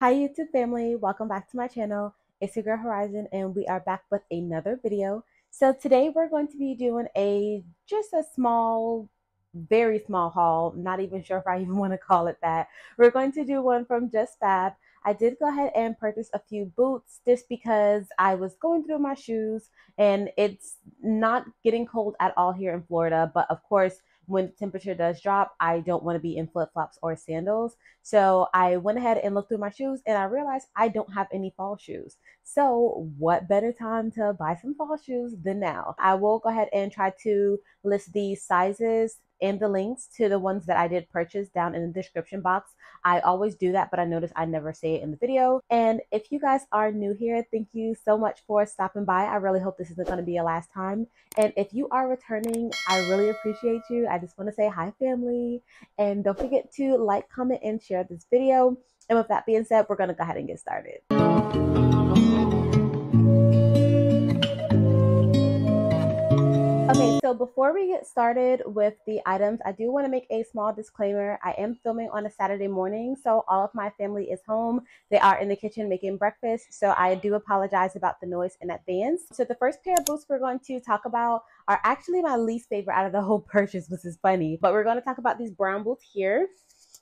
Hi YouTube family, welcome back to my channel. It's your girl Horyezon and we are back with another video. So today we're going to be doing a just a small, very small haul. not even sure if I even want to call it that. We're going to do one from Just Fab. I did go ahead and purchase a few boots just because I was going through my shoes and it's not getting cold at all here in Florida. But of course, when temperature does drop, I don't want to be in flip flops or sandals. So I went ahead and looked through my shoes and I realized I don't have any fall shoes. So, what better time to buy some fall shoes than now? I will go ahead and try to list the sizes and the links to the ones that I did purchase down in the description box. I always do that, but I notice I never say it in the video. And if you guys are new here, thank you so much for stopping by. I really hope this isn't going to be a last time. And if you are returning, I really appreciate you. I just want to say hi, family. And don't forget to like, comment, and share this video. And with that being said, we're going to go ahead and get started. So before we get started with the items, I do want to make a small disclaimer. I am filming on a Saturday morning, so all of my family is home. They are in the kitchen making breakfast, so I do apologize about the noise in advance. So the first pair of boots we're going to talk about are actually my least favorite out of the whole purchase, which is funny. But we're going to talk about these brown boots here.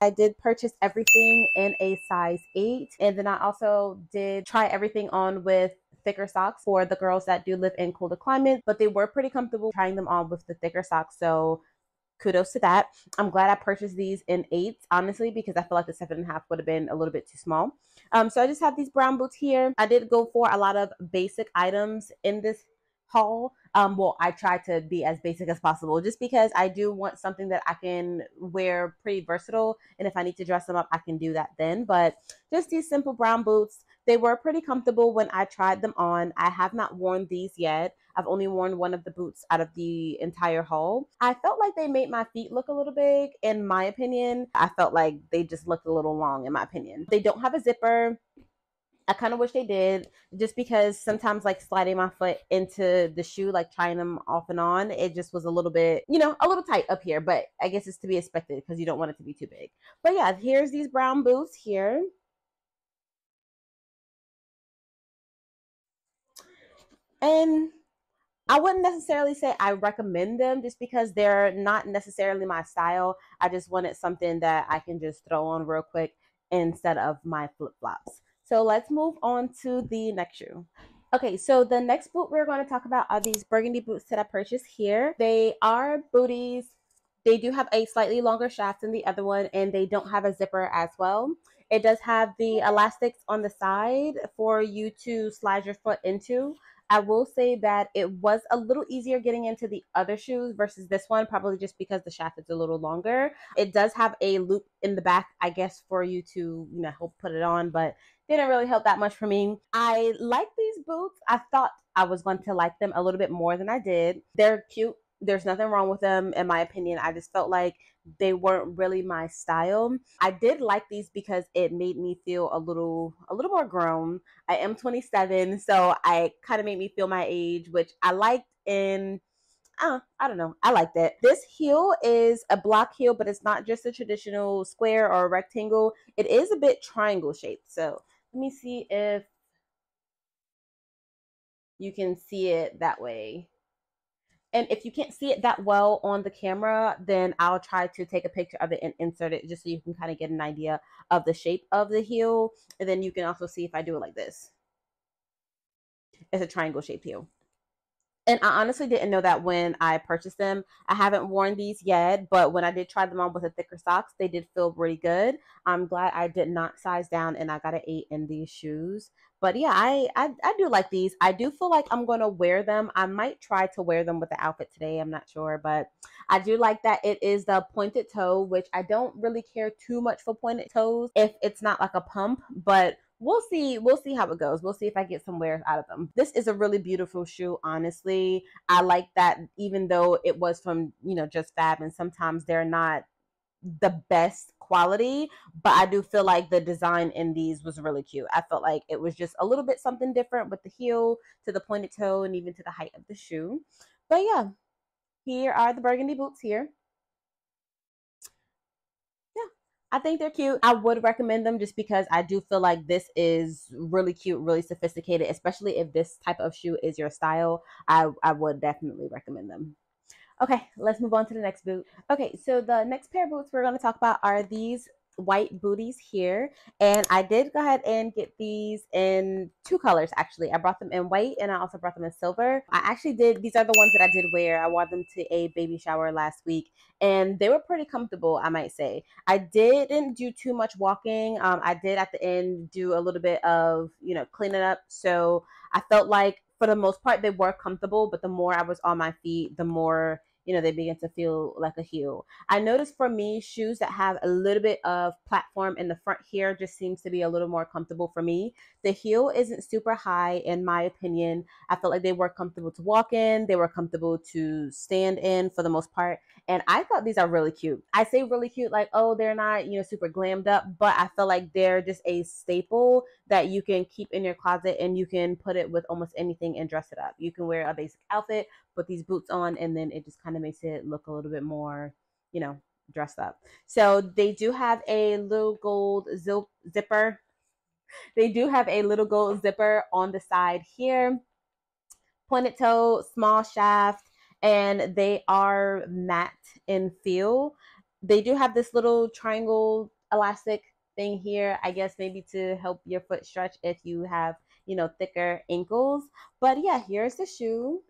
I did purchase everything in a size 8 and then I also did try everything on with thicker socks for the girls that do live in colder climates, but they were pretty comfortable trying them on with the thicker socks. So kudos to that. I'm glad I purchased these in eights, honestly, because I feel like the seven and a half would have been a little bit too small. Um, so I just have these brown boots here. I did go for a lot of basic items in this haul. Um, well, I try to be as basic as possible just because I do want something that I can wear pretty versatile. And if I need to dress them up, I can do that then. But just these simple brown boots. They were pretty comfortable when I tried them on. I have not worn these yet. I've only worn one of the boots out of the entire haul. I felt like they made my feet look a little big, in my opinion. I felt like they just looked a little long, in my opinion. They don't have a zipper. I kind of wish they did just because sometimes like sliding my foot into the shoe, like trying them off and on, it just was a little bit, you know, a little tight up here, but I guess it's to be expected because you don't want it to be too big. But yeah, here's these brown boots here. And I wouldn't necessarily say I recommend them just because they're not necessarily my style. I just wanted something that I can just throw on real quick instead of my flip flops. So let's move on to the next shoe. Okay, so the next boot we're going to talk about are these burgundy boots that I purchased here. They are booties. They do have a slightly longer shaft than the other one, and they don't have a zipper as well. It does have the elastics on the side for you to slide your foot into. I will say that it was a little easier getting into the other shoes versus this one, probably just because the shaft is a little longer. It does have a loop in the back, I guess, for you to, you know, help put it on, but didn't really help that much for me. I like these boots. I thought I was going to like them a little bit more than I did. They're cute. There's nothing wrong with them, in my opinion. I just felt like they weren't really my style. I did like these because it made me feel a little a little more grown. I am 27, so I kind of made me feel my age, which I liked in uh, I don't know. I like that. This heel is a block heel, but it's not just a traditional square or rectangle. It is a bit triangle shaped. So let me see if you can see it that way. And if you can't see it that well on the camera, then I'll try to take a picture of it and insert it just so you can kind of get an idea of the shape of the heel. And then you can also see if I do it like this. It's a triangle shaped heel. And I honestly didn't know that when I purchased them. I haven't worn these yet, but when I did try them on with the thicker socks, they did feel really good. I'm glad I did not size down and I got an eight in these shoes. But yeah, I, I, I do like these. I do feel like I'm going to wear them. I might try to wear them with the outfit today. I'm not sure, but I do like that it is the pointed toe, which I don't really care too much for pointed toes if it's not like a pump, but we'll see we'll see how it goes. We'll see if i get some wear out of them. This is a really beautiful shoe honestly. I like that even though it was from you know just fab and sometimes they're not the best quality but i do feel like the design in these was really cute. I felt like it was just a little bit something different with the heel to the pointed toe and even to the height of the shoe. But yeah here are the burgundy boots here I think they're cute. I would recommend them just because I do feel like this is really cute, really sophisticated, especially if this type of shoe is your style. I, I would definitely recommend them. Okay, let's move on to the next boot. Okay, so the next pair of boots we're going to talk about are these white booties here and I did go ahead and get these in two colors actually. I brought them in white and I also brought them in silver. I actually did these are the ones that I did wear. I wore them to a baby shower last week and they were pretty comfortable I might say. I didn't do too much walking. Um, I did at the end do a little bit of you know cleaning up. So I felt like for the most part they were comfortable but the more I was on my feet the more you know, they begin to feel like a heel. I noticed for me, shoes that have a little bit of platform in the front here just seems to be a little more comfortable for me. The heel isn't super high, in my opinion. I felt like they were comfortable to walk in, they were comfortable to stand in for the most part. And I thought these are really cute. I say really cute, like, oh, they're not, you know, super glammed up, but I feel like they're just a staple that you can keep in your closet and you can put it with almost anything and dress it up. You can wear a basic outfit, put these boots on, and then it just kind of makes it look a little bit more, you know, dressed up. So they do have a little gold zip zipper. They do have a little gold zipper on the side here. Pointed toe, small shaft and they are matte in feel. They do have this little triangle elastic thing here, I guess maybe to help your foot stretch if you have, you know, thicker ankles. But yeah, here's the shoe.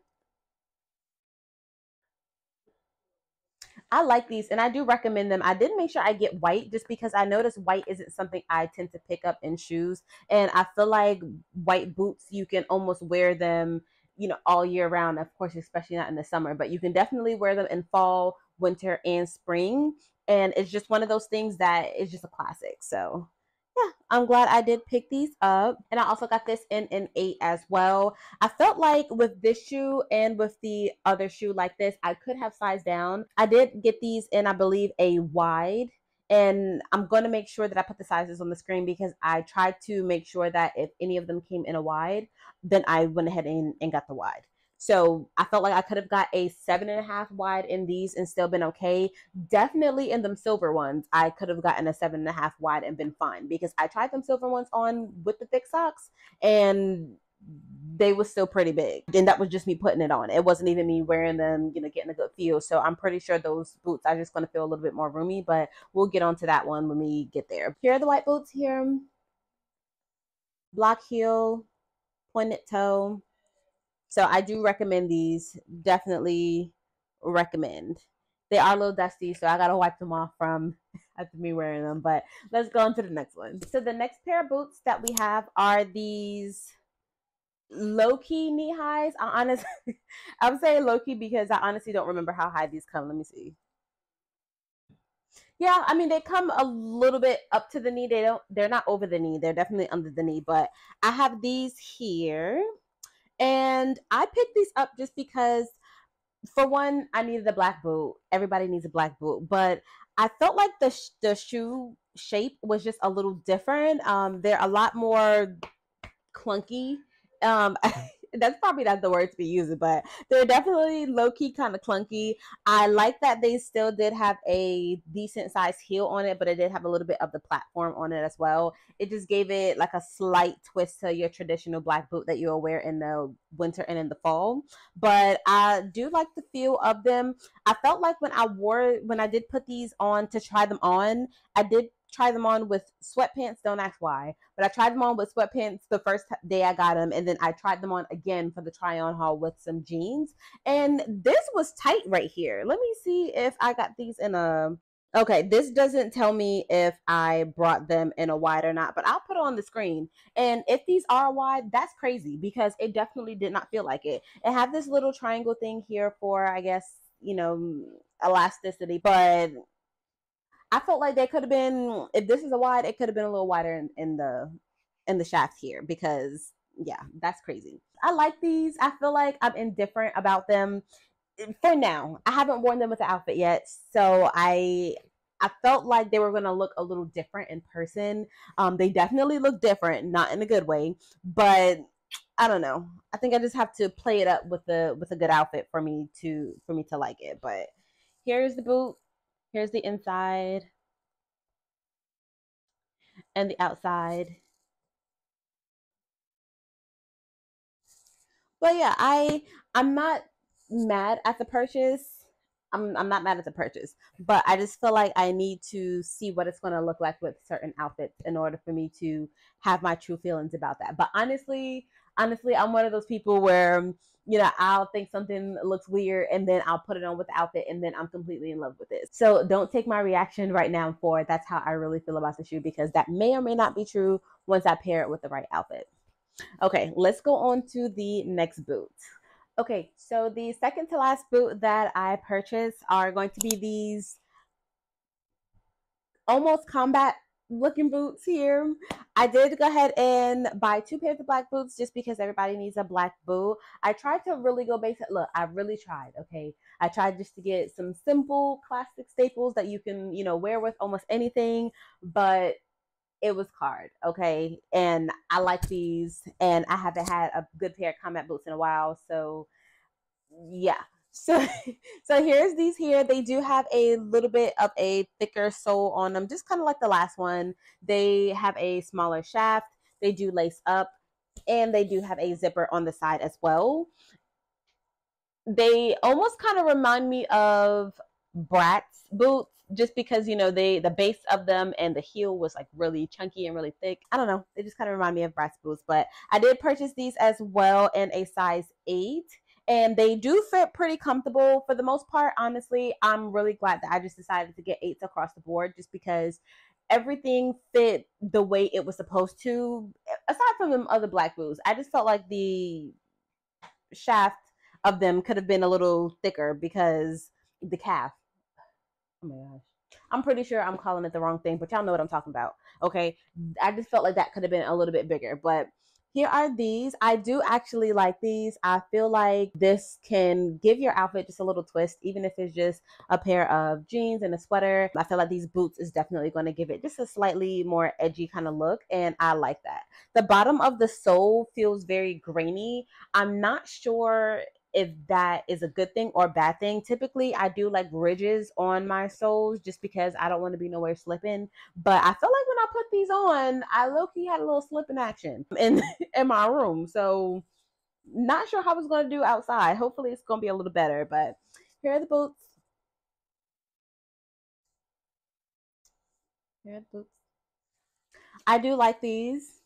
I like these and I do recommend them. I did make sure I get white just because I noticed white isn't something I tend to pick up in shoes. And I feel like white boots, you can almost wear them you know, all year round, of course, especially not in the summer, but you can definitely wear them in fall, winter, and spring. And it's just one of those things that is just a classic. So yeah, I'm glad I did pick these up. And I also got this in an eight as well. I felt like with this shoe and with the other shoe like this, I could have sized down. I did get these in, I believe, a wide and I'm going to make sure that I put the sizes on the screen because I tried to make sure that if any of them came in a wide, then I went ahead and, and got the wide. So I felt like I could have got a seven and a half wide in these and still been okay. Definitely in them silver ones, I could have gotten a seven and a half wide and been fine because I tried them silver ones on with the thick socks and they was still pretty big. And that was just me putting it on. It wasn't even me wearing them, you know, getting a good feel. So I'm pretty sure those boots are just going to feel a little bit more roomy, but we'll get onto that one when we get there. Here are the white boots here. Block heel, pointed toe. So I do recommend these. Definitely recommend. They are a little dusty, so I gotta wipe them off from after me wearing them. But let's go on to the next one. So the next pair of boots that we have are these low key knee highs. I honestly, I'm saying low key because I honestly don't remember how high these come. Let me see. Yeah, I mean they come a little bit up to the knee. They don't. They're not over the knee. They're definitely under the knee. But I have these here, and I picked these up just because, for one, I needed a black boot. Everybody needs a black boot, but I felt like the the shoe shape was just a little different. Um, they're a lot more clunky um that's probably not the word to be using, but they're definitely low key kind of clunky. I like that they still did have a decent size heel on it, but it did have a little bit of the platform on it as well. It just gave it like a slight twist to your traditional black boot that you'll wear in the winter and in the fall. But I do like the feel of them. I felt like when I wore when I did put these on to try them on, I did try them on with sweatpants. Don't ask why, but I tried them on with sweatpants the first day I got them, and then I tried them on again for the try on haul with some jeans. And this was tight right here. Let me see if I got these in a. Okay, this doesn't tell me if I brought them in a wide or not, but I'll put on the screen. And if these are wide, that's crazy because it definitely did not feel like it. It had this little triangle thing here for, I guess, you know, elasticity, but I felt like they could have been if this is a wide, it could have been a little wider in, in the in the shaft here because yeah, that's crazy. I like these. I feel like I'm indifferent about them for now. I haven't worn them with the outfit yet, so I I felt like they were gonna look a little different in person. Um, they definitely look different, not in a good way, but I don't know. I think I just have to play it up with the with a good outfit for me to for me to like it. But here's the boot. Here's the inside. and the outside. But yeah, I I'm not mad at the purchase. I'm I'm not mad at the purchase, but I just feel like I need to see what it's going to look like with certain outfits in order for me to have my true feelings about that. But honestly, honestly, I'm one of those people where um, you know I'll think something looks weird and then I'll put it on with the outfit and then I'm completely in love with it. So don't take my reaction right now for that's how I really feel about the shoe because that may or may not be true once I pair it with the right outfit. Okay, let's go on to the next boot. Okay, so the second to last boot that I purchased are going to be these almost combat looking boots here. I did go ahead and buy two pairs of black boots just because everybody needs a black boot. I tried to really go basic. Look, I really tried, okay? I tried just to get some simple classic staples that you can, you know, wear with almost anything, but it was card, okay? And I like these, and I haven't had a good pair of combat boots in a while, so yeah. So, so here's these here. They do have a little bit of a thicker sole on them, just kind of like the last one. They have a smaller shaft. They do lace up, and they do have a zipper on the side as well. They almost kind of remind me of Bratz boots just because you know they the base of them and the heel was like really chunky and really thick. I don't know. They just kind of remind me of Bratz boots, but I did purchase these as well in a size eight. And they do fit pretty comfortable for the most part. Honestly, I'm really glad that I just decided to get eights across the board just because everything fit the way it was supposed to. Aside from them other black boots, I just felt like the shaft of them could have been a little thicker because the calf Oh my gosh. I'm pretty sure I'm calling it the wrong thing, but y'all know what I'm talking about. Okay. I just felt like that could have been a little bit bigger, but here are these. I do actually like these. I feel like this can give your outfit just a little twist, even if it's just a pair of jeans and a sweater. I feel like these boots is definitely going to give it just a slightly more edgy kind of look, and I like that. The bottom of the sole feels very grainy. I'm not sure if that is a good thing or bad thing. Typically, I do like ridges on my soles just because I don't want to be nowhere slipping. But I feel like when I put these on, I low key had a little slipping action in in my room. So not sure how it's going to do outside. Hopefully, it's going to be a little better. But here are the boots. Here are the boots. I do like these.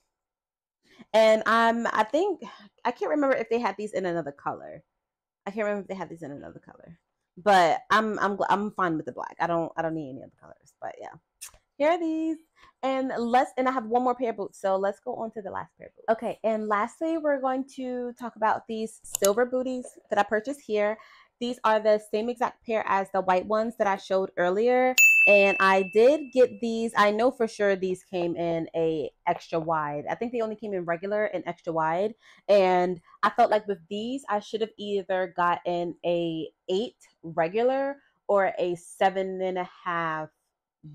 And I'm I think I can't remember if they had these in another color. I can't remember if they have these in another color, but I'm I'm I'm fine with the black. I don't I don't need any other colors. But yeah, here are these. And let's and I have one more pair of boots, so let's go on to the last pair of boots. Okay, and lastly, we're going to talk about these silver booties that I purchased here. These are the same exact pair as the white ones that I showed earlier. And I did get these. I know for sure these came in a extra wide. I think they only came in regular and extra wide. And I felt like with these, I should have either gotten a eight regular or a seven and a half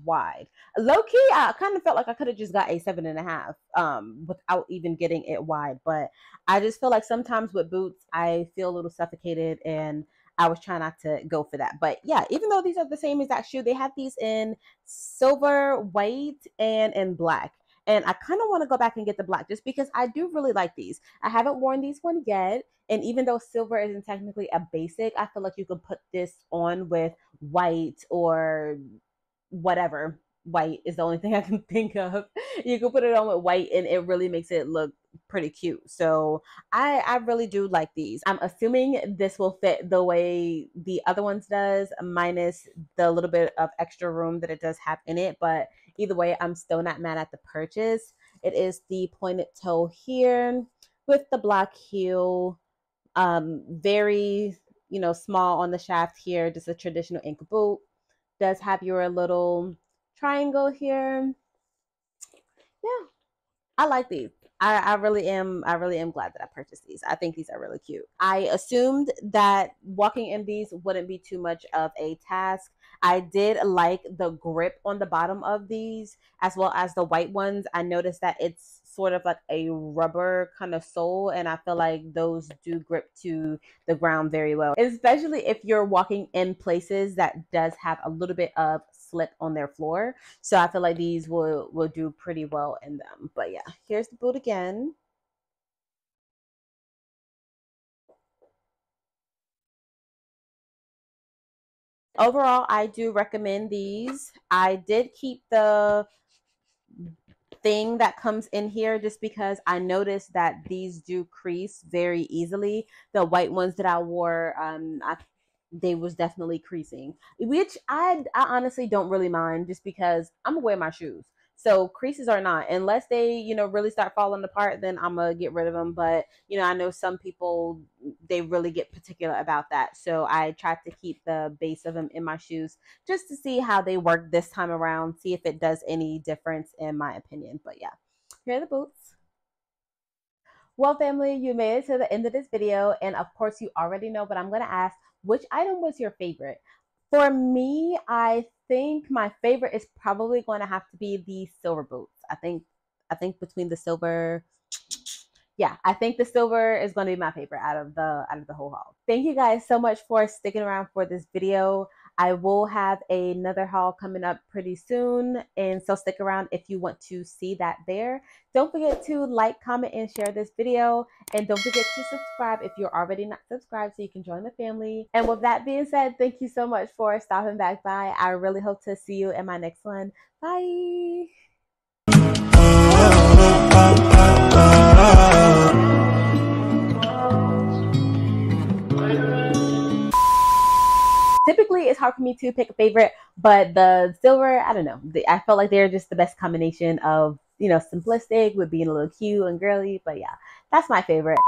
wide. Low key, I kind of felt like I could have just got a seven and a half um, without even getting it wide. But I just feel like sometimes with boots, I feel a little suffocated and I was trying not to go for that. But yeah, even though these are the same exact shoe, they have these in silver, white, and in black. And I kind of want to go back and get the black just because I do really like these. I haven't worn these one yet. And even though silver isn't technically a basic, I feel like you could put this on with white or whatever white is the only thing I can think of. You can put it on with white and it really makes it look pretty cute. So I I really do like these. I'm assuming this will fit the way the other ones does, minus the little bit of extra room that it does have in it. But either way, I'm still not mad at the purchase. It is the pointed toe here with the black heel. Um, very you know small on the shaft here, just a traditional ankle boot. Does have your little triangle here. Yeah, I like these. I, I really am I really am glad that I purchased these. I think these are really cute. I assumed that walking in these wouldn't be too much of a task. I did like the grip on the bottom of these as well as the white ones. I noticed that it's sort of like a rubber kind of sole and I feel like those do grip to the ground very well. Especially if you're walking in places that does have a little bit of slip on their floor. So I feel like these will will do pretty well in them. But yeah, here's the boot again. Overall, I do recommend these. I did keep the thing that comes in here just because I noticed that these do crease very easily. The white ones that I wore, um, I they was definitely creasing, which I I honestly don't really mind just because I'm gonna wear my shoes. So creases are not unless they you know really start falling apart, then I'm gonna get rid of them. But you know I know some people they really get particular about that, so I tried to keep the base of them in my shoes just to see how they work this time around, see if it does any difference in my opinion. But yeah, here are the boots. Well, family, you made it to the end of this video, and of course, you already know, but I'm gonna ask which item was your favorite? For me, I think my favorite is probably going to have to be the silver boots. I think I think between the silver yeah, I think the silver is going to be my favorite out of the out of the whole haul. Thank you guys so much for sticking around for this video. I will have another haul coming up pretty soon. And so stick around if you want to see that there. Don't forget to like, comment, and share this video. And don't forget to subscribe if you're already not subscribed so you can join the family. And with that being said, thank you so much for stopping back by. I really hope to see you in my next one. Bye. It's hard for me to pick a favorite, but the silver, I don't know. I felt like they're just the best combination of, you know, simplistic with being a little cute and girly. But yeah, that's my favorite.